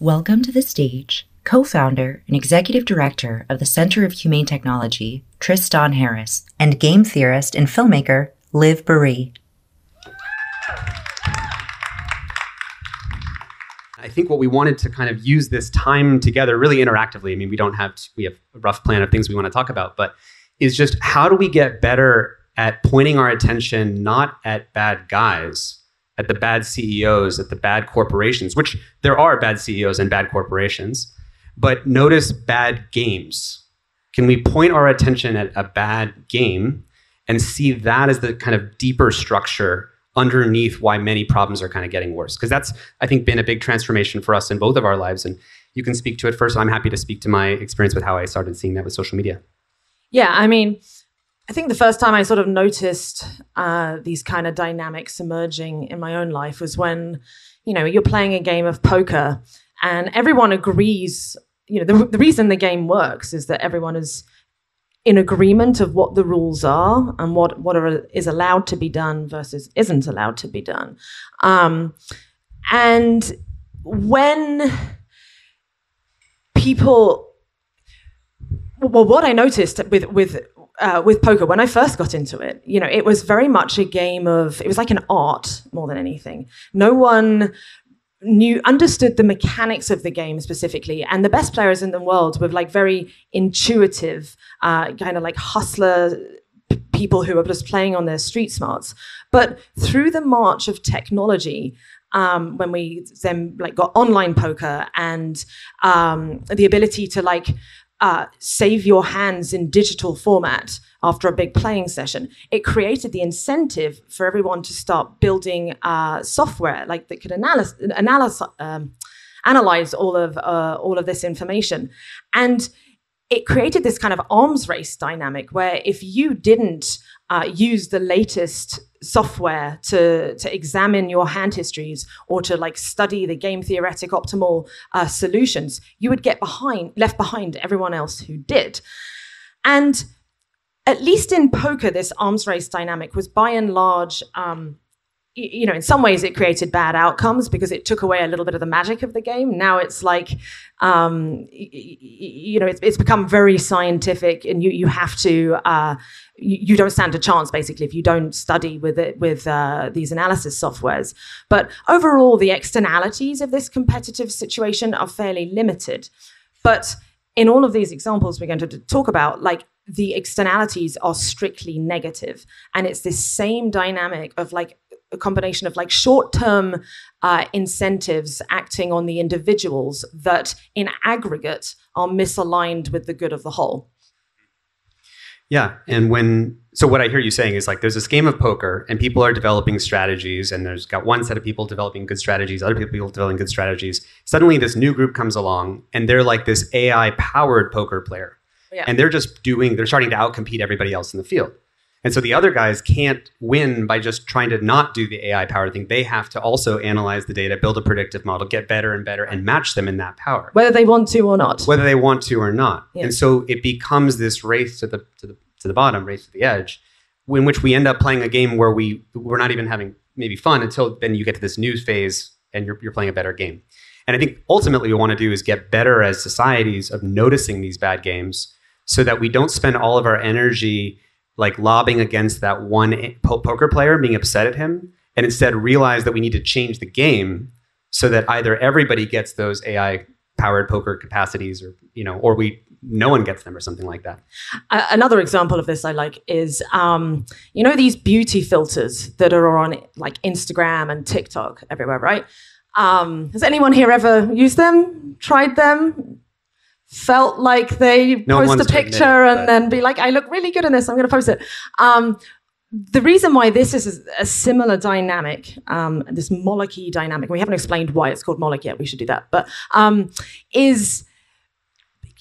Welcome to the stage, co founder and executive director of the Center of Humane Technology, Tristan Harris, and game theorist and filmmaker, Liv Boeree. I think what we wanted to kind of use this time together really interactively. I mean, we don't have to, we have a rough plan of things we want to talk about, but is just how do we get better at pointing our attention not at bad guys, at the bad CEOs, at the bad corporations, which there are bad CEOs and bad corporations, but notice bad games. Can we point our attention at a bad game and see that as the kind of deeper structure underneath why many problems are kind of getting worse? Because that's, I think, been a big transformation for us in both of our lives. And you can speak to it first. I'm happy to speak to my experience with how I started seeing that with social media. Yeah, I mean, I think the first time I sort of noticed uh, these kind of dynamics emerging in my own life was when, you know, you're playing a game of poker and everyone agrees. You know, the, the reason the game works is that everyone is in agreement of what the rules are and what what are, is allowed to be done versus isn't allowed to be done. Um, and when people well, what I noticed with with uh, with poker when I first got into it, you know, it was very much a game of it was like an art more than anything. No one knew understood the mechanics of the game specifically, and the best players in the world were like very intuitive, uh, kind of like hustler people who were just playing on their street smarts. But through the march of technology, um, when we then like got online poker and um, the ability to like uh, save your hands in digital format after a big playing session, it created the incentive for everyone to start building uh, software like that could analyze, analyze, um, analyze all of uh, all of this information, and it created this kind of arms race dynamic where if you didn't uh, use the latest software to to examine your hand histories or to like study the game theoretic optimal uh, solutions, you would get behind left behind everyone else who did, and at least in poker, this arms race dynamic was by and large. Um, you know, in some ways it created bad outcomes because it took away a little bit of the magic of the game. Now it's like, um, you know, it's, it's, become very scientific, and you you have to uh, you, don't stand a chance basically if you don't study with it with uh, these analysis softwares. But overall, the externalities of this competitive situation are fairly limited. But in all of these examples we're going to talk about, like the externalities are strictly negative, and it's this same dynamic of like a combination of like short-term uh, incentives acting on the individuals that in aggregate are misaligned with the good of the whole. Yeah and when so what i hear you saying is like there's this game of poker and people are developing strategies and there's got one set of people developing good strategies other people developing good strategies. Suddenly this new group comes along and they're like this ai powered poker player. Yeah. and they're just doing they're starting to outcompete everybody else in the field and so the other guys can't win by just trying to not do the AI power thing. They have to also analyze the data, build a predictive model, get better and better, and match them in that power. Whether they want to or not. Whether they want to or not. Yeah. And so it becomes this race to the to the to the bottom, race to the edge, in which we end up playing a game where we we're not even having maybe fun until then you get to this news phase and you're, you're playing a better game. And I think ultimately what we want to do is get better as societies of noticing these bad games so that we don't spend all of our energy like lobbing against that one po- poker player, being upset at him, and instead realize that we need to change the game so that either everybody gets those AI powered poker capacities, or you know, or we no one gets them or something like that. Uh, another example of this I like is um, you know these beauty filters that are on like Instagram and TikTok everywhere, right? Um, has anyone here ever used them? Tried them? Felt like they no post a picture and then be like, I look really good in this, I'm going to post it. Um, the reason why this is a similar dynamic, um, this Moloch dynamic, we haven't explained why it's called Moloch yet, we should do that, but um, is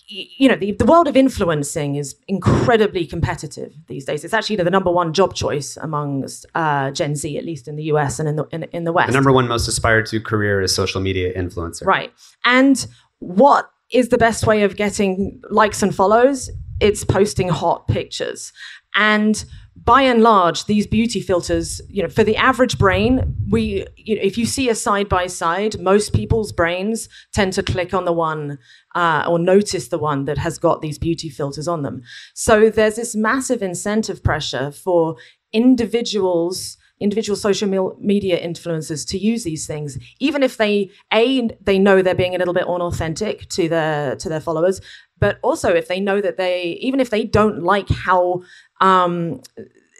you know, the, the world of influencing is incredibly competitive these days. It's actually the number one job choice amongst uh, Gen Z, at least in the US and in the, in, in the West. The number one most aspired to career is social media influencer. Right. And what is the best way of getting likes and follows. It's posting hot pictures. And by and large, these beauty filters, you know, for the average brain, we, you know, if you see a side by side, most people's brains tend to click on the one uh, or notice the one that has got these beauty filters on them. So there's this massive incentive pressure for individuals individual social media influencers to use these things even if they a they know they're being a little bit unauthentic to their to their followers but also if they know that they even if they don't like how um,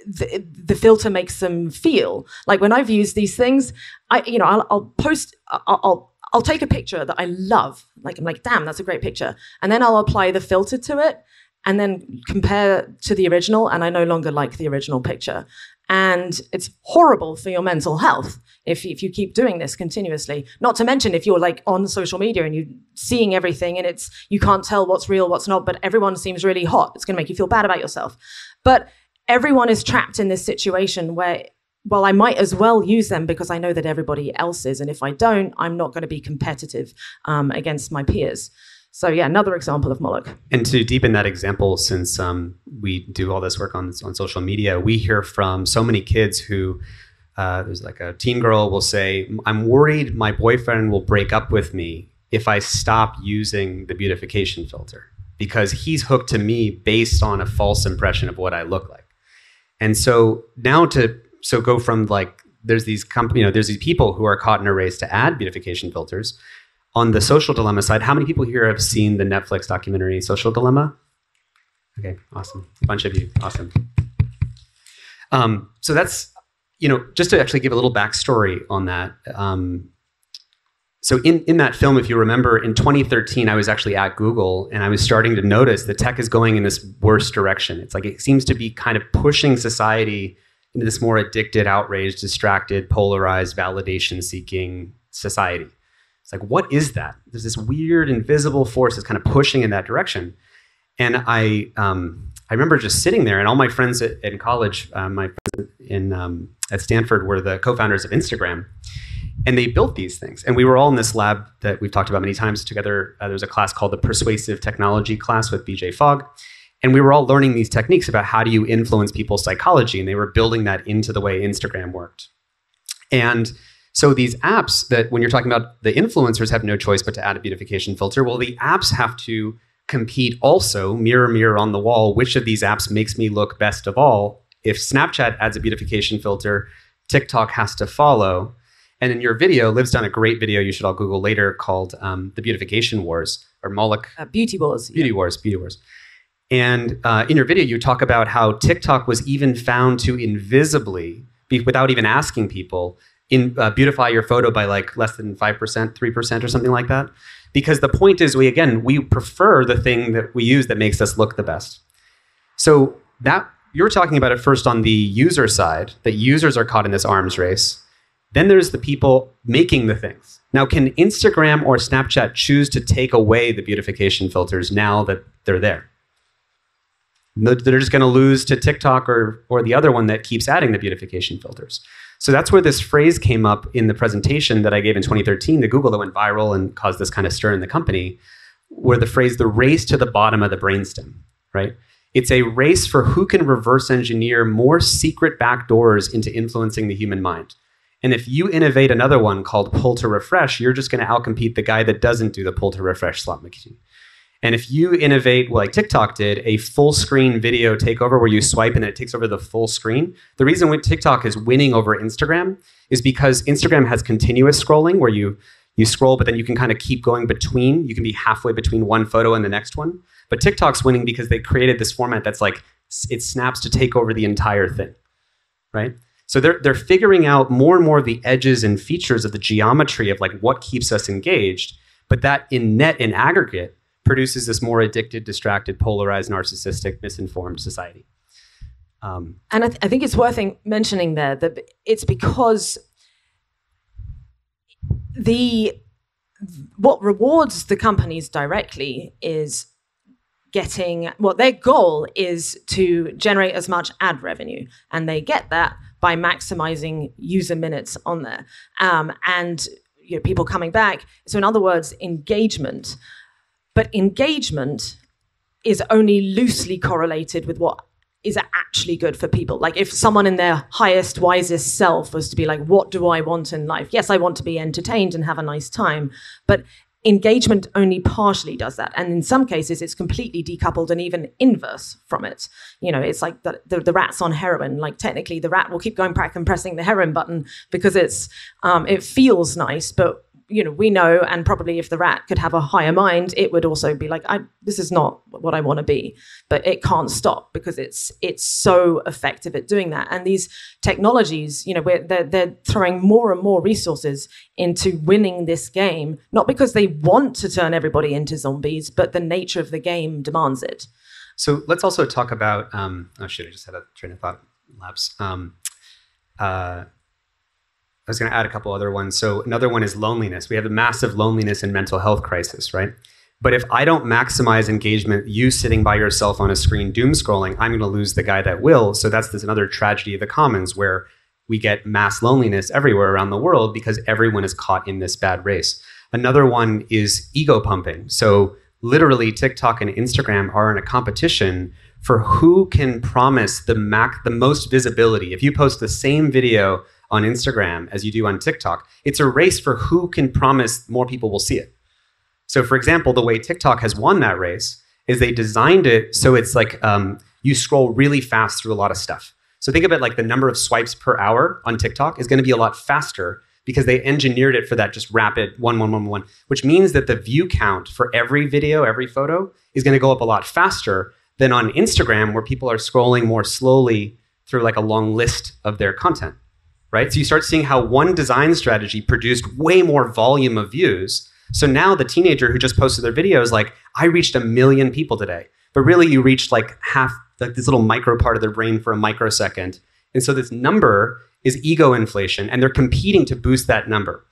the, the, filter makes them feel. Like when I've used these things, I you know I'll, I'll post I'll, I'll I'll take a picture that I love. Like I'm like, damn, that's a great picture, and then I'll apply the filter to it, and then compare to the original, and I no longer like the original picture. And it's horrible for your mental health if, if you keep doing this continuously. Not to mention if you're like on social media and you're seeing everything and it's you can't tell what's real, what's not, but everyone seems really hot. It's gonna make you feel bad about yourself. But everyone is trapped in this situation where well, I might as well use them because I know that everybody else is. And if I don't, I'm not going to be competitive um, against my peers. So, yeah, another example of Moloch. And to deepen that example, since um, we do all this work on, on social media, we hear from so many kids who uh, there's like a teen girl will say, I'm worried my boyfriend will break up with me if I stop using the beautification filter because he's hooked to me based on a false impression of what I look like. And so now to so go from like there's these comp- you know there's these people who are caught in a race to add beautification filters. On the social dilemma side, how many people here have seen the Netflix documentary Social Dilemma? Okay, awesome. A bunch of you, awesome. Um, so that's you know just to actually give a little backstory on that. Um, so in, in that film, if you remember, in 2013, I was actually at Google and I was starting to notice the tech is going in this worse direction. It's like it seems to be kind of pushing society into this more addicted, outraged, distracted, polarized, validation seeking society. It's like, what is that? There's this weird, invisible force that's kind of pushing in that direction. And I, um, I remember just sitting there, and all my friends at, in college, uh, my friends in um, at Stanford were the co-founders of Instagram, and they built these things. And we were all in this lab that we've talked about many times together. Uh, there's a class called the Persuasive Technology class with BJ Fogg. And we were all learning these techniques about how do you influence people's psychology. And they were building that into the way Instagram worked. And so these apps that when you're talking about the influencers have no choice but to add a beautification filter, well, the apps have to compete also, mirror, mirror on the wall, which of these apps makes me look best of all. If Snapchat adds a beautification filter, TikTok has to follow. And in your video, Liv's done a great video you should all Google later called um, The Beautification Wars or Moloch. Uh, Beauty Wars. Beauty yeah. Wars, Beauty Wars. And uh, in your video, you talk about how TikTok was even found to invisibly, be, without even asking people, in, uh, beautify your photo by like less than 5%, 3% or something like that. Because the point is, we again, we prefer the thing that we use that makes us look the best. So that you're talking about it first on the user side, that users are caught in this arms race. Then there's the people making the things. Now, can Instagram or Snapchat choose to take away the beautification filters now that they're there? They're just going to lose to TikTok or, or the other one that keeps adding the beautification filters. So that's where this phrase came up in the presentation that I gave in 2013 to Google that went viral and caused this kind of stir in the company, where the phrase the race to the bottom of the brainstem, right? It's a race for who can reverse engineer more secret backdoors into influencing the human mind. And if you innovate another one called pull to refresh, you're just going to outcompete the guy that doesn't do the pull to refresh slot machine. And if you innovate, like TikTok did, a full screen video takeover where you swipe and it takes over the full screen, the reason TikTok is winning over Instagram is because Instagram has continuous scrolling where you you scroll, but then you can kind of keep going between. You can be halfway between one photo and the next one. But TikTok's winning because they created this format that's like it snaps to take over the entire thing, right? So they're they're figuring out more and more of the edges and features of the geometry of like what keeps us engaged, but that in net in aggregate produces this more addicted, distracted, polarized, narcissistic, misinformed society. Um, and I, th- I think it's worth mentioning there that it's because the what rewards the companies directly is getting what well, their goal is to generate as much ad revenue and they get that by maximizing user minutes on there um, and you know, people coming back. So, in other words, engagement. But engagement is only loosely correlated with what is actually good for people. Like if someone in their highest, wisest self was to be like, what do I want in life? Yes, I want to be entertained and have a nice time. But engagement only partially does that and in some cases it's completely decoupled and even inverse from it you know it's like the, the, the rat's on heroin like technically the rat will keep going back and pressing the heroin button because it's um, it feels nice but you know we know and probably if the rat could have a higher mind it would also be like I, this is not what i want to be. But it can't stop because it's it's so effective at doing that. And these technologies you know they're, they're throwing more and more resources into winning this game not because they want to turn everybody into zombies but the nature of the game demands it. So let's also talk about um, oh shit i just had a train of thought lapse. Um, uh, I was going to add a couple other ones. So another one is loneliness. We have a massive loneliness and mental health crisis, right? But if I don't maximize engagement, you sitting by yourself on a screen doom scrolling, I'm going to lose the guy that will. So that's this another tragedy of the commons where we get mass loneliness everywhere around the world because everyone is caught in this bad race. Another one is ego pumping. So literally TikTok and Instagram are in a competition for who can promise the mac the most visibility. If you post the same video on Instagram as you do on TikTok. It's a race for who can promise more people will see it. So, for example, the way TikTok has won that race is they designed it so it's like um, you scroll really fast through a lot of stuff. So think of it like the number of swipes per hour on TikTok is going to be a lot faster because they engineered it for that just rapid one one one one, which means that the view count for every video, every photo is going to go up a lot faster than on Instagram, where people are scrolling more slowly through like a long list of their content right? So you start seeing how one design strategy produced way more volume of views. So now the teenager who just posted their video is like, I reached a million people today. But really, you reached like half, like this little micro part of their brain for a microsecond. And so this number is ego inflation, and they're competing to boost that number.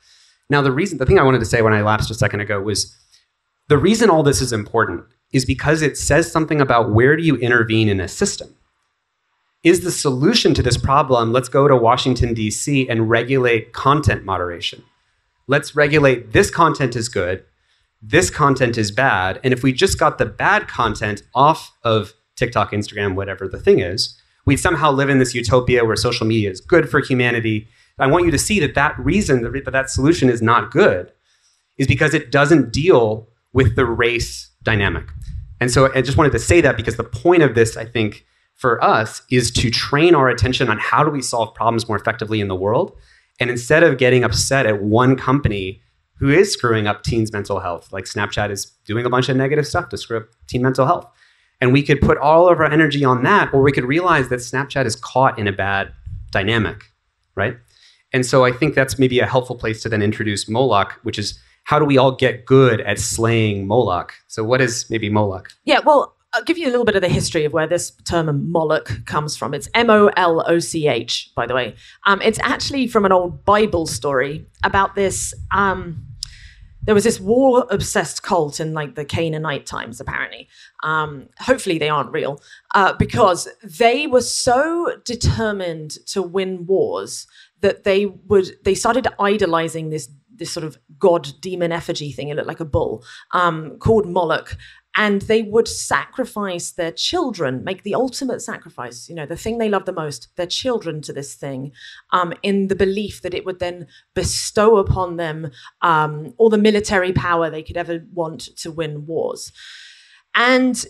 Now, the reason, the thing I wanted to say when I lapsed a second ago was the reason all this is important is because it says something about where do you intervene in a system is the solution to this problem let's go to Washington, D.C. and regulate content moderation. Let's regulate this content is good, this content is bad. And if we just got the bad content off of TikTok, Instagram, whatever the thing is, we'd somehow live in this utopia where social media is good for humanity. I want you to see that that reason that that solution is not good is because it doesn't deal with the race dynamic. And so I just wanted to say that because the point of this, I think, for us is to train our attention on how do we solve problems more effectively in the world. And instead of getting upset at one company who is screwing up teens' mental health, like Snapchat is doing a bunch of negative stuff to screw up teen mental health. And we could put all of our energy on that, or we could realize that Snapchat is caught in a bad dynamic, right? And so I think that's maybe a helpful place to then introduce Moloch, which is how do we all get good at slaying Moloch? So what is maybe Moloch? Yeah, well, I'll give you a little bit of the history of where this term Moloch comes from. It's M O L O C H, by the way. Um, it's actually from an old Bible story about this. Um, there was this war obsessed cult in like the Canaanite times, apparently. Um, hopefully, they aren't real uh, because they were so determined to win wars that they would they started idolizing this this sort of god demon effigy thing. It looked like a bull um, called Moloch, and they would sacrifice their children, make the ultimate sacrifice, you know, the thing they love the most, their children to this thing, um, in the belief that it would then bestow upon them um, all the military power they could ever want to win wars. And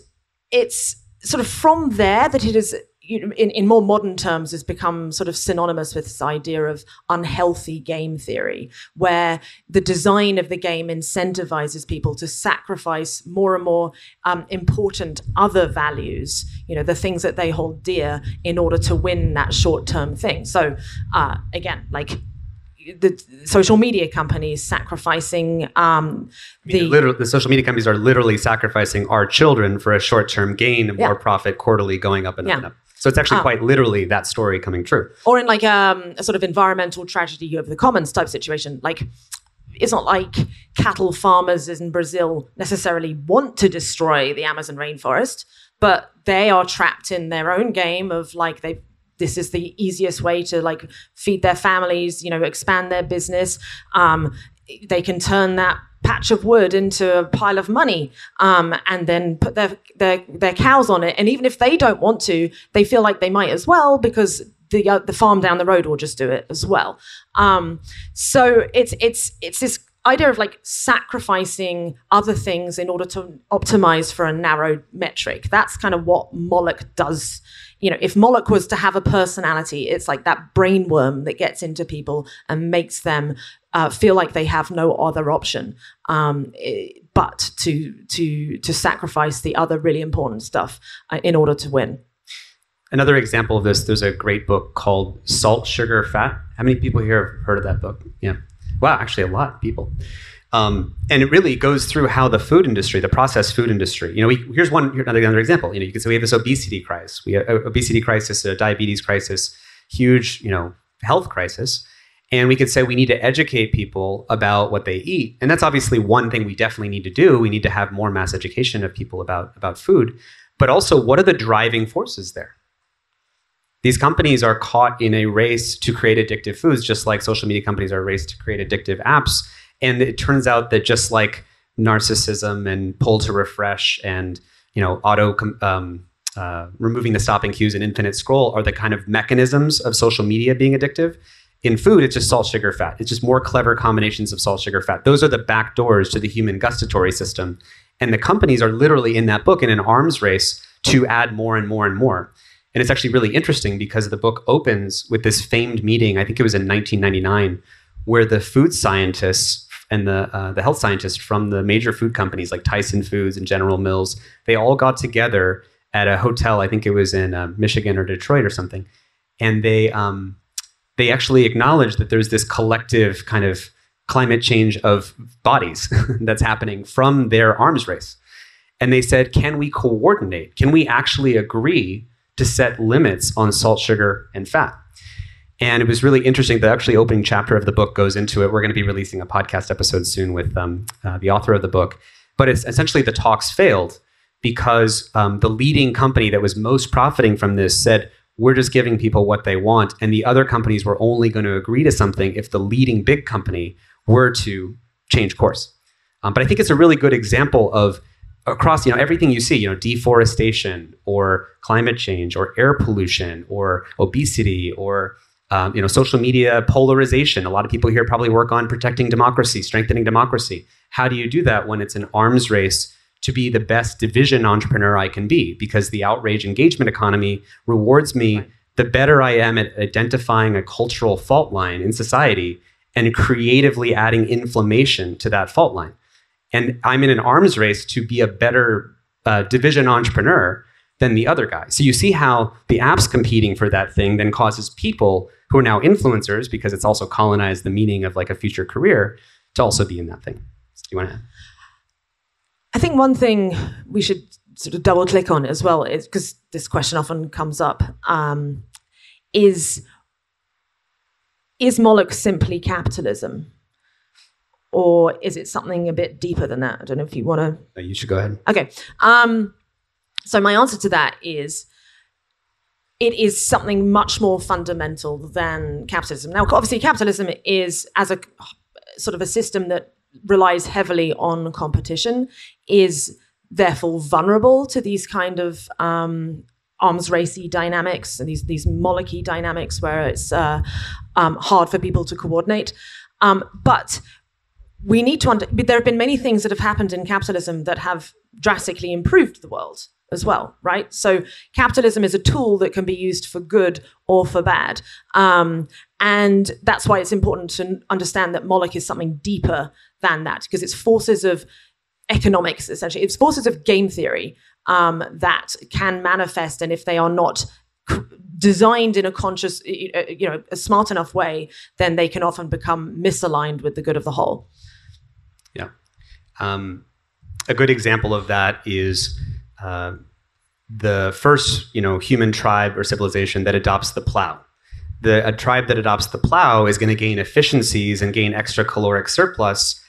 it's sort of from there that it is you know, in, in more modern terms, has become sort of synonymous with this idea of unhealthy game theory, where the design of the game incentivizes people to sacrifice more and more um, important other values, you know, the things that they hold dear, in order to win that short term thing. So, uh, again, like the social media companies sacrificing um, the literally, the social media companies are literally sacrificing our children for a short term gain of yeah. more profit quarterly going up and yeah. up and up. So it's actually ah. quite literally that story coming true. Or in like um, a sort of environmental tragedy over the commons type situation, like it's not like cattle farmers in Brazil necessarily want to destroy the Amazon rainforest, but they are trapped in their own game of like they this is the easiest way to like feed their families, you know, expand their business. Um, they can turn that patch of wood into a pile of money um, and then put their, their their cows on it. And even if they don't want to, they feel like they might as well because the uh, the farm down the road will just do it as well. Um, so it's it's it's this idea of like sacrificing other things in order to optimize for a narrow metric. That's kind of what Moloch does. You know, if Moloch was to have a personality, it's like that brain worm that gets into people and makes them uh, feel like they have no other option um, but to to to sacrifice the other really important stuff uh, in order to win. Another example of this, there's a great book called Salt, Sugar, Fat. How many people here have heard of that book? Yeah. Wow, actually, a lot of people. Um, and it really goes through how the food industry, the processed food industry, you know, we, here's one here's another, another example. You know, you can say we have this obesity crisis, we have obesity crisis, a diabetes crisis, huge, you know, health crisis, and we could say we need to educate people about what they eat, and that's obviously one thing we definitely need to do. We need to have more mass education of people about about food, but also what are the driving forces there? these companies are caught in a race to create addictive foods, just like social media companies are raced to create addictive apps. And it turns out that just like narcissism and pull to refresh and you know auto um, uh, removing the stopping cues and infinite scroll are the kind of mechanisms of social media being addictive. In food, it's just salt, sugar, fat. It's just more clever combinations of salt, sugar, fat. Those are the back doors to the human gustatory system. And the companies are literally in that book in an arms race to add more and more and more. And it's actually really interesting because the book opens with this famed meeting, I think it was in 1999, where the food scientists and the, uh, the health scientists from the major food companies like Tyson Foods and General Mills, they all got together at a hotel, I think it was in uh, Michigan or Detroit or something. And they, um, they actually acknowledged that there's this collective kind of climate change of bodies that's happening from their arms race. And they said, can we coordinate? Can we actually agree to set limits on salt, sugar, and fat. And it was really interesting. The actually opening chapter of the book goes into it. We're going to be releasing a podcast episode soon with um, uh, the author of the book. But it's essentially the talks failed because um, the leading company that was most profiting from this said, we're just giving people what they want. And the other companies were only going to agree to something if the leading big company were to change course. Um, but I think it's a really good example of across you know everything you see you know deforestation or climate change or air pollution or obesity or um, you know social media polarization a lot of people here probably work on protecting democracy strengthening democracy how do you do that when it's an arms race to be the best division entrepreneur i can be because the outrage engagement economy rewards me the better i am at identifying a cultural fault line in society and creatively adding inflammation to that fault line and I'm in an arms race to be a better uh, division entrepreneur than the other guy. So you see how the app's competing for that thing then causes people who are now influencers because it's also colonized the meaning of like a future career to also be in that thing. So do you want to? Think one thing we should sort of double click on as well is because this question often comes up um, is is Moloch simply capitalism? or is it something a bit deeper than that? I don't know if you want to. No, you should go ahead. Okay. Um, so my answer to that is it is something much more fundamental than capitalism. Now, obviously, capitalism is as a sort of a system that relies heavily on competition is therefore vulnerable to these kind of um, arms racy dynamics and these these molochy dynamics where it's uh, um, hard for people to coordinate. Um, but we need to under, there have been many things that have happened in capitalism that have drastically improved the world as well, right? So capitalism is a tool that can be used for good or for bad. Um, and that's why it's important to understand that Moloch is something deeper than that, because it's forces of economics, essentially. It's forces of game theory um, that can manifest, and if they are not designed in a conscious, you know, a smart enough way, then they can often become misaligned with the good of the whole. Yeah. Um, a good example of that is uh, the first, you know, human tribe or civilization that adopts the plow. The, a tribe that adopts the plow is going to gain efficiencies and gain extra caloric surplus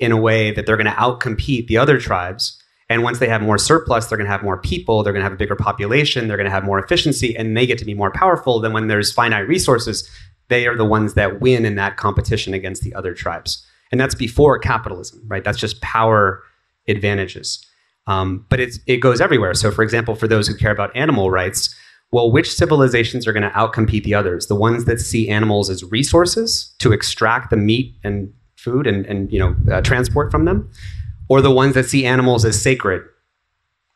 in a way that they're going to outcompete the other tribes. And once they have more surplus, they're going to have more people, they're going to have a bigger population, they're going to have more efficiency, and they get to be more powerful. than when there's finite resources, they are the ones that win in that competition against the other tribes. And that's before capitalism, right? That's just power advantages. Um, but it goes everywhere. So, for example, for those who care about animal rights, well, which civilizations are going to outcompete the others? The ones that see animals as resources to extract the meat and food and, and you know, uh, transport from them, or the ones that see animals as sacred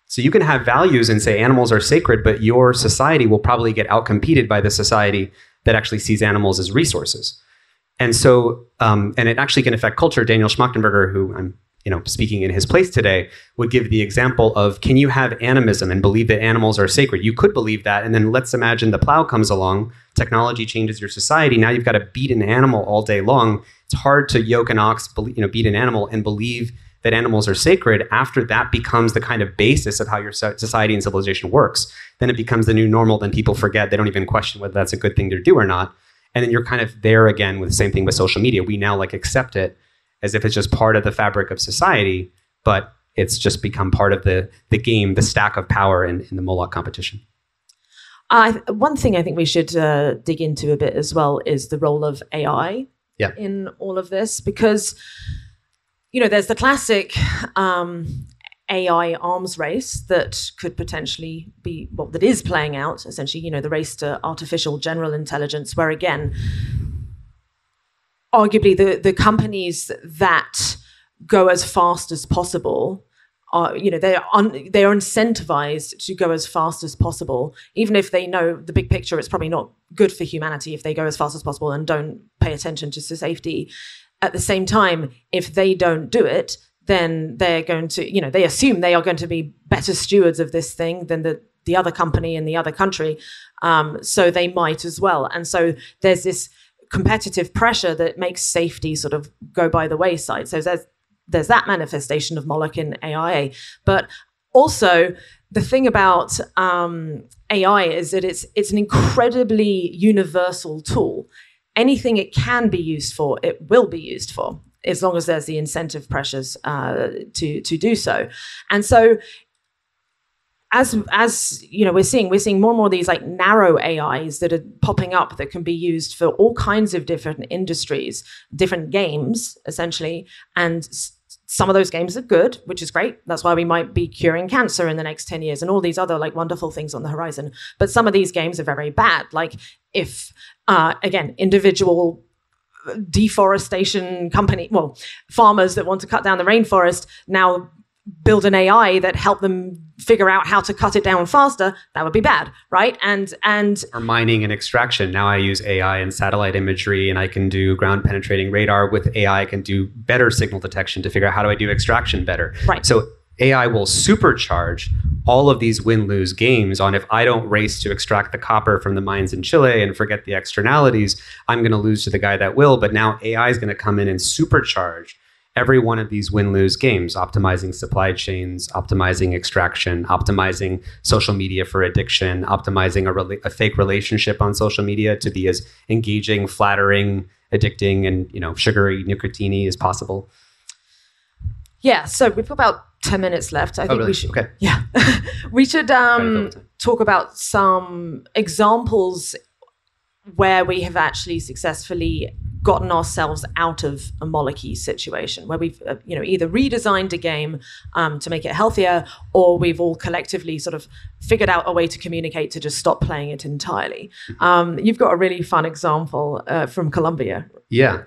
so you can have values and say animals are sacred, but your society will probably get outcompeted by the society that actually sees animals as resources. And so, um, and it actually can affect culture. Daniel Schmachtenberger, who I'm you know speaking in his place today, would give the example of can you have animism and believe that animals are sacred? You could believe that, and then let's imagine the plow comes along, technology changes your society. Now you've got to beat an animal all day long. It's hard to yoke an ox, you know, beat an animal and believe that animals are sacred, after that becomes the kind of basis of how your society and civilization works, then it becomes the new normal. Then people forget. They don't even question whether that's a good thing to do or not. And then you're kind of there again with the same thing with social media. We now like accept it as if it's just part of the fabric of society, but it's just become part of the the game, the stack of power in, in the Moloch competition. Uh, one thing I think we should uh, dig into a bit as well is the role of AI yeah. in all of this, because you know, there's the classic um, AI arms race that could potentially be, well, that is playing out, essentially, you know, the race to artificial general intelligence, where again, arguably the, the companies that go as fast as possible are, you know, they're, un, they're incentivized to go as fast as possible, even if they know the big picture, it's probably not good for humanity if they go as fast as possible and don't pay attention to safety at the same time, if they don't do it, then they're going to, you know, they assume they are going to be better stewards of this thing than the the other company in the other country. Um, so they might as well. And so there's this competitive pressure that makes safety sort of go by the wayside. So there's there's that manifestation of Moloch in AIA, but also the thing about um, AI is that it's it's an incredibly universal tool anything it can be used for, it will be used for as long as there's the incentive pressures uh, to to do so. And so as as you know we're seeing we're seeing more and more these like narrow ais that are popping up that can be used for all kinds of different industries different games essentially and some of those games are good, which is great. That's why we might be curing cancer in the next 10 years and all these other like wonderful things on the horizon. But some of these games are very bad. Like if, uh, again, individual deforestation company, well, farmers that want to cut down the rainforest now build an AI that help them figure out how to cut it down faster, that would be bad, right? And and or mining and extraction. Now I use AI and satellite imagery, and I can do ground penetrating radar with AI. I can do better signal detection to figure out how do I do extraction better. Right. So AI will supercharge all of these win lose games on if I don't race to extract the copper from the mines in Chile and forget the externalities, I'm going to lose to the guy that will. But now AI is going to come in and supercharge every one of these win lose games optimizing supply chains, optimizing extraction, optimizing social media for addiction, optimizing a, rela- a, fake relationship on social media to be as engaging, flattering, addicting, and you know sugary, nicotine as possible. Yeah, so we've got about 10 minutes left. I oh, think really? we should okay. Yeah. we should um, talk about some examples where we have actually successfully gotten ourselves out of a Molochy situation where we've uh, you know either redesigned a game um, to make it healthier or we've all collectively sort of figured out a way to communicate to just stop playing it entirely. Um, you've got a really fun example uh, from Colombia. Yeah,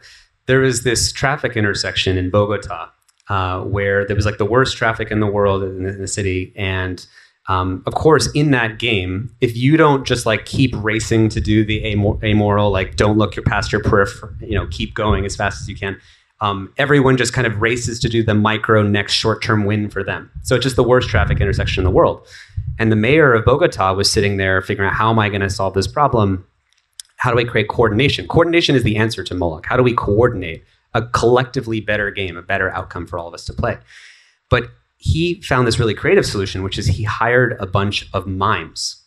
there is this traffic intersection in Bogota uh, where there was like the worst traffic in the world in the, in the city and um, of course, in that game, if you don't just like keep racing to do the amor- amoral, like don't look your past your periphery, you know, keep going as fast as you can. Um, everyone just kind of races to do the micro next short-term win for them. So it's just the worst traffic intersection in the world. And the mayor of Bogota was sitting there figuring out how am I going to solve this problem? How do I create coordination? Coordination is the answer to Moloch. How do we coordinate a collectively better game, a better outcome for all of us to play? But he found this really creative solution, which is he hired a bunch of mimes.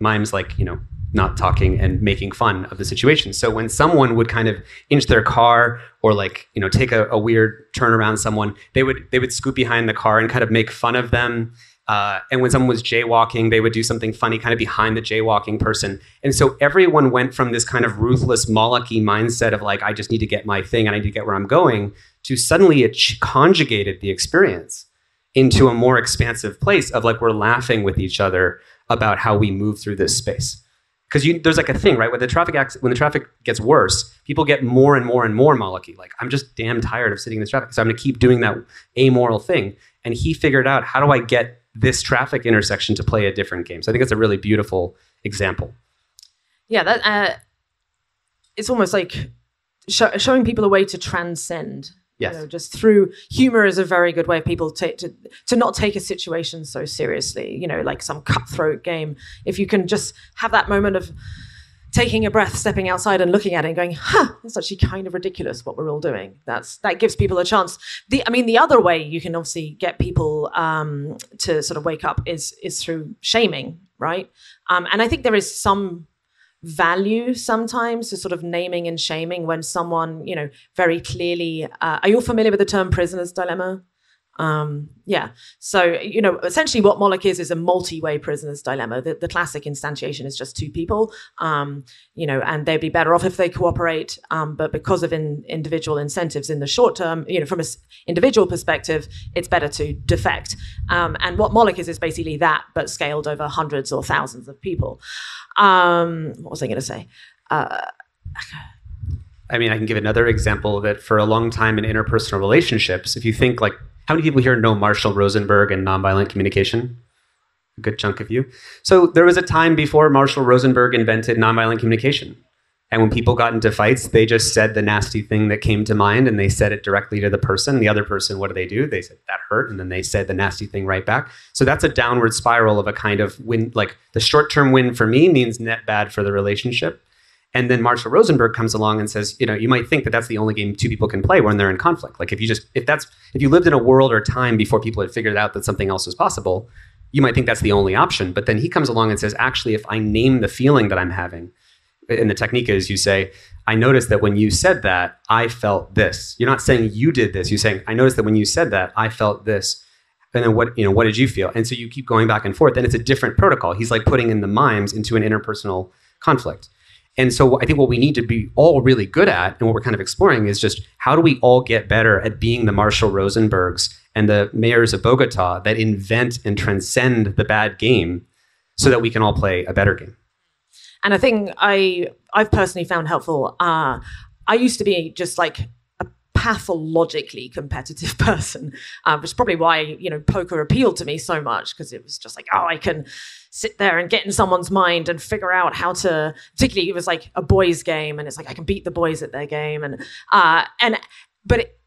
Mimes like, you know, not talking and making fun of the situation. So when someone would kind of inch their car or like, you know, take a, a weird turn around someone, they would they would scoot behind the car and kind of make fun of them. Uh, and when someone was jaywalking, they would do something funny kind of behind the jaywalking person. And so everyone went from this kind of ruthless Molochy mindset of like, I just need to get my thing and I need to get where I'm going to suddenly it conjugated the experience into a more expansive place of like we're laughing with each other about how we move through this space. Because there's like a thing right? When the traffic acts, when the traffic gets worse people get more and more and more Moloch like i'm just damn tired of sitting in this traffic so i'm going to keep doing that amoral thing. And he figured out how do i get this traffic intersection to play a different game? So i think it's a really beautiful example. Yeah that uh, it's almost like sh- showing people a way to transcend Yes. You know, just through humor is a very good way of people to, to to not take a situation so seriously. You know, like some cutthroat game. If you can just have that moment of taking a breath, stepping outside and looking at it and going, huh, that's actually kind of ridiculous what we're all doing. That's that gives people a chance. The I mean, the other way you can obviously get people um, to sort of wake up is is through shaming, right? Um, and I think there is some value sometimes to sort of naming and shaming when someone, you know, very clearly. Uh, are you familiar with the term prisoner's dilemma? Um, yeah. So, you know, essentially what Moloch is is a multi-way prisoner's dilemma. The, the classic instantiation is just two people, um, you know, and they'd be better off if they cooperate. Um, but because of in, individual incentives in the short term, you know, from an individual perspective, it's better to defect. Um, and what Moloch is is basically that, but scaled over hundreds or thousands of people. Um, what was I going to say? Uh, I mean, I can give another example that for a long time in interpersonal relationships, if you think like, how many people here know Marshall Rosenberg and nonviolent communication? A good chunk of you. So there was a time before Marshall Rosenberg invented nonviolent communication. And when people got into fights, they just said the nasty thing that came to mind and they said it directly to the person. The other person, what do they do? They said, that hurt. And then they said the nasty thing right back. So that's a downward spiral of a kind of win. Like the short term win for me means net bad for the relationship. And then Marshall Rosenberg comes along and says, you know, you might think that that's the only game two people can play when they're in conflict. Like if you just, if that's, if you lived in a world or time before people had figured out that something else was possible, you might think that's the only option. But then he comes along and says, actually, if I name the feeling that I'm having, and the technique is you say, I noticed that when you said that, I felt this. You're not saying you did this. You're saying, I noticed that when you said that, I felt this. And then what, you know, what did you feel? And so you keep going back and forth. And it's a different protocol. He's like putting in the mimes into an interpersonal conflict. And so I think what we need to be all really good at and what we're kind of exploring is just how do we all get better at being the Marshall Rosenbergs and the mayors of Bogota that invent and transcend the bad game so that we can all play a better game. And I think I I've personally found helpful. Uh, I used to be just like a pathologically competitive person, uh, which is probably why you know poker appealed to me so much because it was just like oh I can sit there and get in someone's mind and figure out how to. Particularly, it was like a boys' game, and it's like I can beat the boys at their game, and uh, and but it,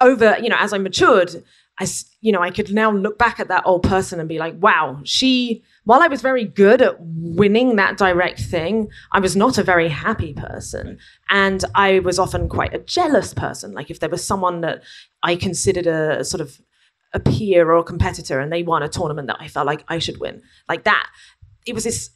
over you know as I matured, I you know I could now look back at that old person and be like, wow, she while I was very good at winning that direct thing, I was not a very happy person. And I was often quite a jealous person. Like if there was someone that I considered a sort of a peer or a competitor and they won a tournament that I felt like I should win, like that, it was this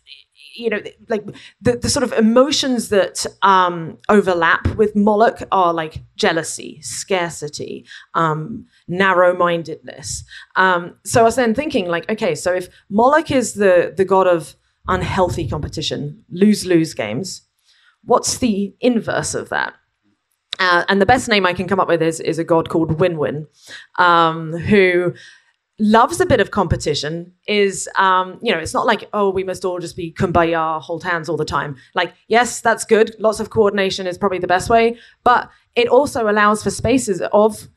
you know, like the, the sort of emotions that um, overlap with Moloch are like jealousy, scarcity, um, narrow mindedness. Um, so I was then thinking, like, okay, so if Moloch is the, the god of unhealthy competition, lose lose games, what's the inverse of that? Uh, and the best name I can come up with is, is a god called Win Win, um, who loves a bit of competition is um, you know it's not like oh we must all just be kumbaya hold hands all the time. Like yes that's good. Lots of coordination is probably the best way. But it also allows for spaces of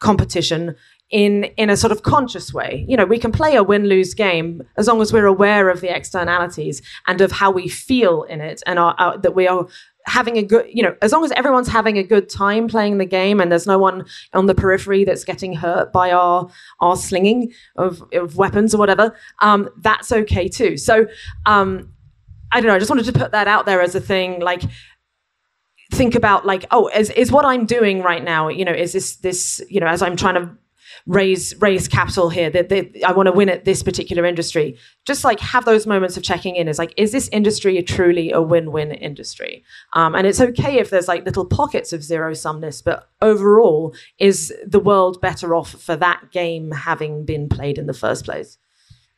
competition in in a sort of conscious way. You know we can play a win lose game as long as we're aware of the externalities and of how we feel in it and are, are, that we are having a good, you know, as long as everyone's having a good time playing the game and there's no one on the periphery that's getting hurt by our our slinging of, of weapons or whatever, um, that's okay too. So um, I don't know. I just wanted to put that out there as a thing. Like, think about like, oh, is is what I'm doing right now? You know, is this this you know, as I'm trying to raise raise capital here that I want to win at this particular industry. Just like have those moments of checking in is like, is this industry truly a win-win industry? Um, and it's okay if there's like little pockets of zero sumness, but overall, is the world better off for that game having been played in the first place?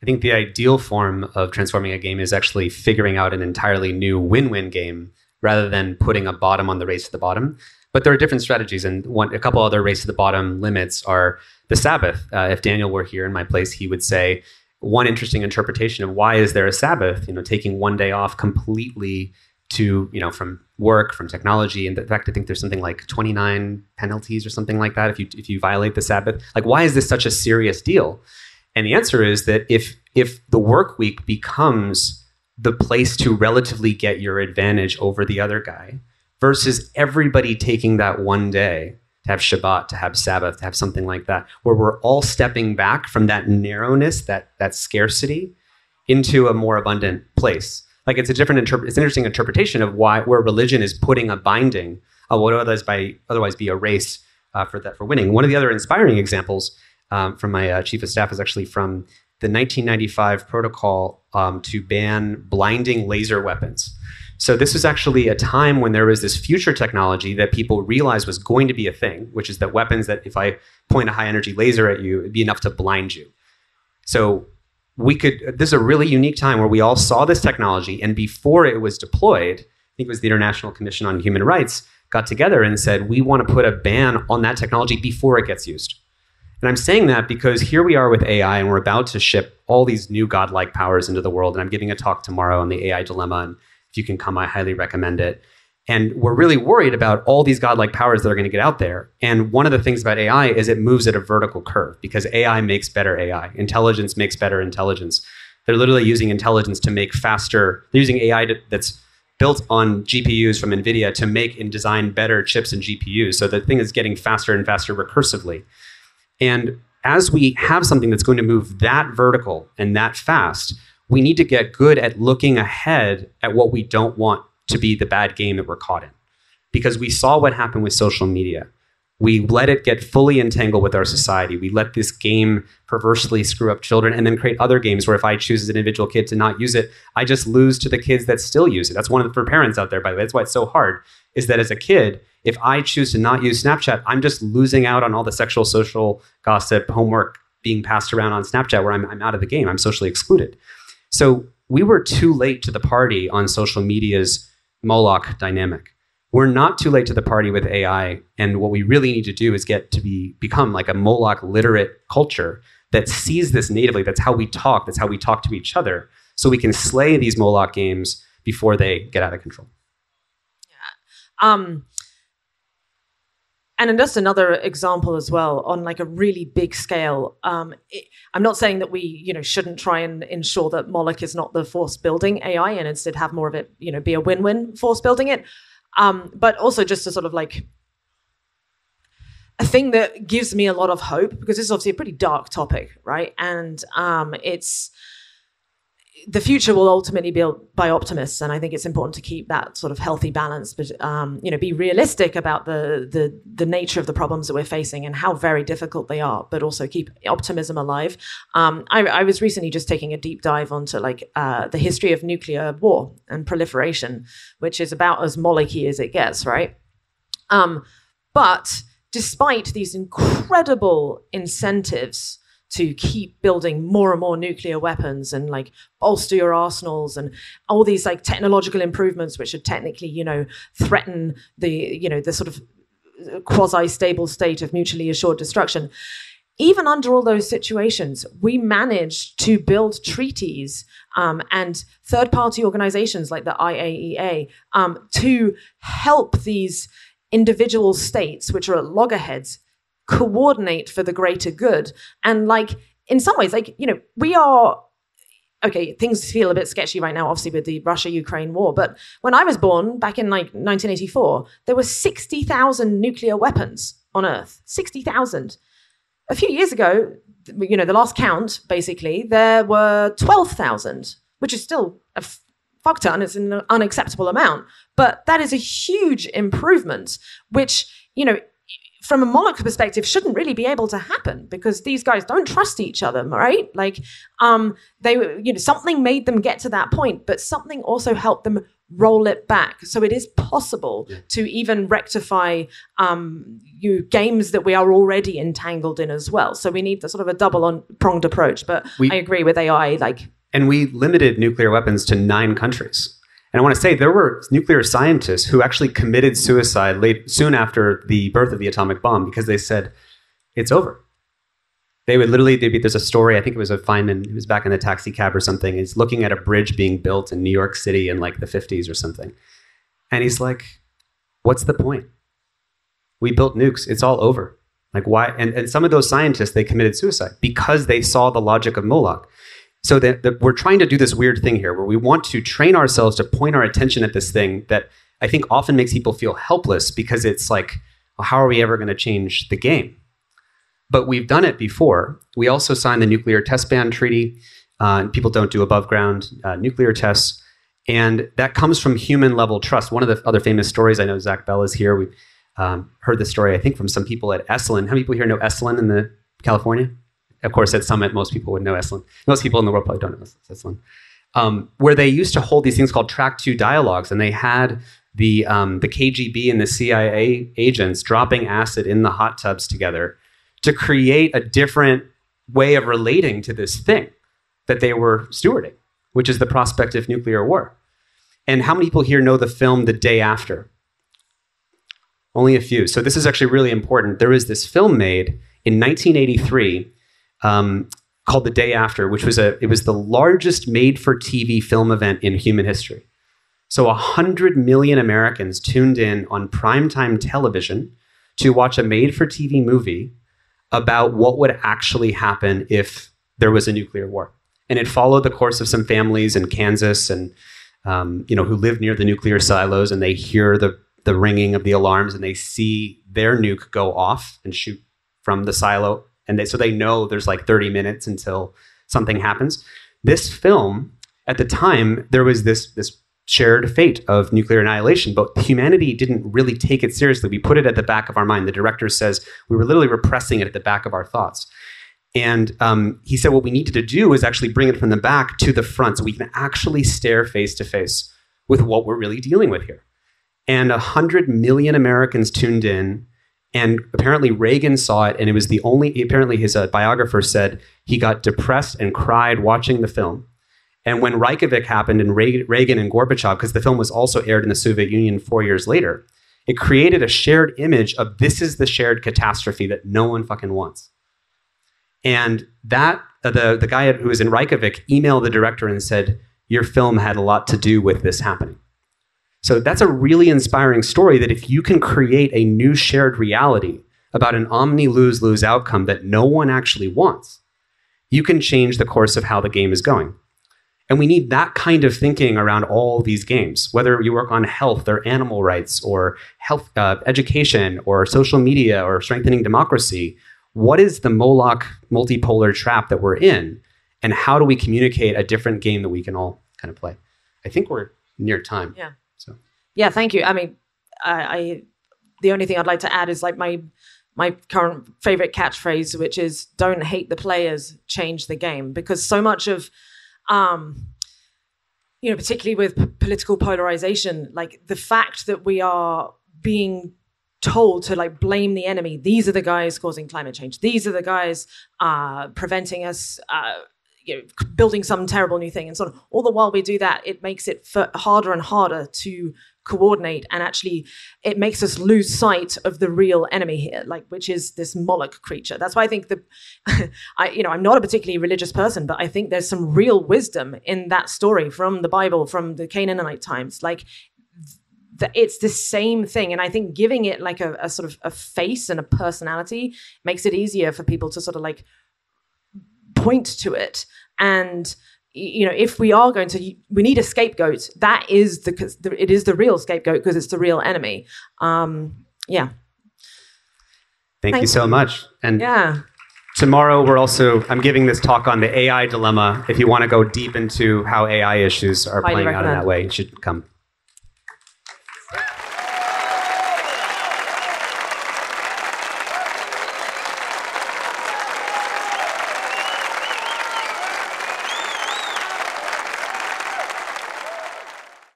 I think the ideal form of transforming a game is actually figuring out an entirely new win-win game rather than putting a bottom on the race to the bottom. But there are different strategies, and one, a couple other race to the bottom limits are the Sabbath. Uh, if Daniel were here in my place, he would say one interesting interpretation of why is there a Sabbath? You know, taking one day off completely to you know from work, from technology, and in fact, I think there's something like 29 penalties or something like that if you if you violate the Sabbath. Like, why is this such a serious deal? And the answer is that if if the work week becomes the place to relatively get your advantage over the other guy, versus everybody taking that one day to have Shabbat, to have Sabbath, to have something like that, where we're all stepping back from that narrowness, that that scarcity, into a more abundant place. Like it's a different. It's an interesting interpretation of why where religion is putting a binding of what otherwise by otherwise be a race uh, for that for winning. One of the other inspiring examples um, from my uh, chief of staff is actually from the 1995 protocol um, to ban blinding laser weapons. So this was actually a time when there was this future technology that people realized was going to be a thing, which is that weapons that if I point a high energy laser at you, it'd be enough to blind you. So we could this is a really unique time where we all saw this technology and before it was deployed, I think it was the International Commission on Human Rights got together and said, we want to put a ban on that technology before it gets used. And I'm saying that because here we are with AI and we're about to ship all these new godlike powers into the world. And I'm giving a talk tomorrow on the AI dilemma. And if you can come, I highly recommend it. And we're really worried about all these godlike powers that are going to get out there. And one of the things about AI is it moves at a vertical curve because AI makes better AI. Intelligence makes better intelligence. They're literally using intelligence to make faster, they're using AI to, that's built on GPUs from NVIDIA to make and design better chips and GPUs. So the thing is getting faster and faster recursively. And as we have something that's going to move that vertical and that fast, we need to get good at looking ahead at what we don't want to be the bad game that we're caught in. Because we saw what happened with social media. We let it get fully entangled with our society. We let this game perversely screw up children and then create other games where if I choose as an individual kid to not use it, I just lose to the kids that still use it. That's one of the for parents out there, by the way. That's why it's so hard, is that as a kid, if I choose to not use Snapchat, I'm just losing out on all the sexual, social gossip, homework being passed around on Snapchat where I'm, I'm out of the game. I'm socially excluded. So we were too late to the party on social media's Moloch dynamic. We're not too late to the party with AI, and what we really need to do is get to be become like a Moloch literate culture that sees this natively. That's how we talk. That's how we talk to each other, so we can slay these Moloch games before they get out of control. Yeah. Um, and just another example as well on like a really big scale. Um, it, i'm not saying that we you know shouldn't try and ensure that moloch is not the force building ai and instead have more of it you know be a win-win force building it. Um, but also just to sort of like a thing that gives me a lot of hope because this is obviously a pretty dark topic right? And um, it's the future will ultimately be built by optimists, and I think it's important to keep that sort of healthy balance. But um, you know, be realistic about the, the the nature of the problems that we're facing and how very difficult they are, but also keep optimism alive. Um, I, I, was recently just taking a deep dive onto like uh, the history of nuclear war and proliferation, which is about as molocky as it gets, right? Um, but despite these incredible incentives to keep building more and more nuclear weapons and like bolster your arsenals and all these like technological improvements which should technically you know threaten the you know the sort of quasi stable state of mutually assured destruction. Even under all those situations, we managed to build treaties um, and third party organizations like the IAEA um, to help these individual states, which are at loggerheads, coordinate for the greater good. And like in some ways, like, you know, we are okay, things feel a bit sketchy right now, obviously, with the Russia Ukraine war. But when I was born back in like 1984, there were 60,000 nuclear weapons on Earth. 60,000. A few years ago, you know, the last count, basically, there were 12,000, which is still a fuck ton. It's an unacceptable amount. But that is a huge improvement, which, you know, from a Moloch perspective, shouldn't really be able to happen because these guys don't trust each other, right? Like, um, they, you know, something made them get to that point, but something also helped them roll it back. So it is possible yeah. to even rectify um, you games that we are already entangled in as well. So we need the sort of a double on pronged approach. But we, I agree with AI, like, and we limited nuclear weapons to nine countries. And I want to say there were nuclear scientists who actually committed suicide late, soon after the birth of the atomic bomb because they said, it's over. They would literally, be, there's a story, I think it was a Feynman, he was back in the taxi cab or something. He's looking at a bridge being built in New York City in like the 50s or something. And he's like, what's the point? We built nukes, it's all over. Like why? And, and some of those scientists, they committed suicide because they saw the logic of Moloch. So that, we're trying to do this weird thing here where we want to train ourselves to point our attention at this thing that I think often makes people feel helpless because it's like, well, how are we ever going to change the game? But we've done it before. We also signed the Nuclear Test Ban Treaty. Uh, people don't do above ground uh, nuclear tests. And that comes from human level trust. One of the other famous stories, I know Zach Bell is here. We've um, heard this story, I think, from some people at Esalen. How many people here know Esalen in the California? Of course, at Summit, most people would know Esalen. Most people in the world probably don't know Esalen. Um, where they used to hold these things called track two dialogues, and they had the um, the KGB and the CIA agents dropping acid in the hot tubs together to create a different way of relating to this thing that they were stewarding, which is the prospect of nuclear war. And how many people here know the film The Day After? Only a few. So this is actually really important. There was this film made in 1983 um, called The Day After, which was a it was the largest made-for-TV film event in human history. So 100 million Americans tuned in on primetime television to watch a made-for-TV movie about what would actually happen if there was a nuclear war. And it followed the course of some families in Kansas and um, you know who live near the nuclear silos, and they hear the the ringing of the alarms, and they see their nuke go off and shoot from the silo, and they, so they know there's like 30 minutes until something happens. This film, at the time, there was this this shared fate of nuclear annihilation, but humanity didn't really take it seriously. We put it at the back of our mind. The director says we were literally repressing it at the back of our thoughts. And um, he said what we needed to do is actually bring it from the back to the front so we can actually stare face to face with what we're really dealing with here. And 100 million Americans tuned in. And apparently Reagan saw it, and it was the only, apparently his uh, biographer said he got depressed and cried watching the film and when Reykjavik happened and Reagan and Gorbachev, because the film was also aired in the Soviet Union four years later, it created a shared image of this is the shared catastrophe that no one fucking wants. And that uh, the the guy who was in Reykjavik emailed the director and said, "Your film had a lot to do with this happening." So that's a really inspiring story. That if you can create a new shared reality about an omni lose lose outcome that no one actually wants, you can change the course of how the game is going. And we need that kind of thinking around all these games, whether you work on health or animal rights or health uh, education or social media or strengthening democracy. What is the Moloch multipolar trap that we're in? And how do we communicate a different game that we can all kind of play? I think we're near time. Yeah. Yeah, thank you. I mean, I, I the only thing I'd like to add is like my my current favorite catchphrase, which is "Don't hate the players, change the game," because so much of um, you know, particularly with p- political polarization, like the fact that we are being told to like blame the enemy. These are the guys causing climate change. These are the guys uh, preventing us. Uh, you know, building some terrible new thing and so of all the while we do that it makes it harder and harder to coordinate and actually it makes us lose sight of the real enemy here like which is this moloch creature. That's why i think the i you know i'm not a particularly religious person but i think there's some real wisdom in that story from the bible from the canaanite times. Like that it's the same thing and i think giving it like a, a sort of a face and a personality makes it easier for people to sort of like point to it. And you know if we are going to we need a scapegoat. That is the it is the real scapegoat because it's the real enemy. Um yeah. Thank Thanks. you so much. And yeah. tomorrow we're also i'm giving this talk on the ai dilemma. If you want to go deep into how ai issues are Highly playing recommend. out in that way you should come